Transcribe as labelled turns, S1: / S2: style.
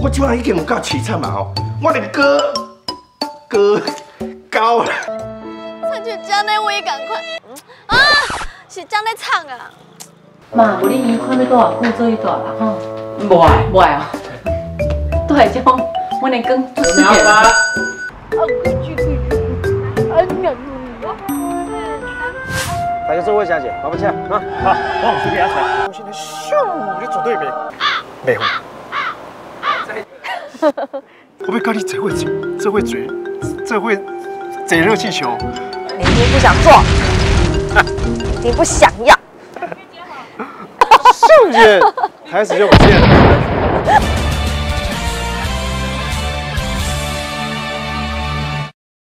S1: 我即摆已经有够凄惨嘛吼，我连歌歌高了。
S2: 唱就将那位赶快啊，是将在唱啊。
S3: 妈，无你伊看要多少顾做一大啦吼。无爱无爱啊，都系种我连更不是点。
S2: 啊，规矩规矩，啊，娘
S4: 大家做位小姐，麻烦请啊。
S5: 好，我们随便安排。我现在咻，你绝对袂袂好。我要跟你这会嘴，这会嘴，这会贼热气球。
S6: 你一定不想做，你不想要。
S4: 瞬间，开始就不见了。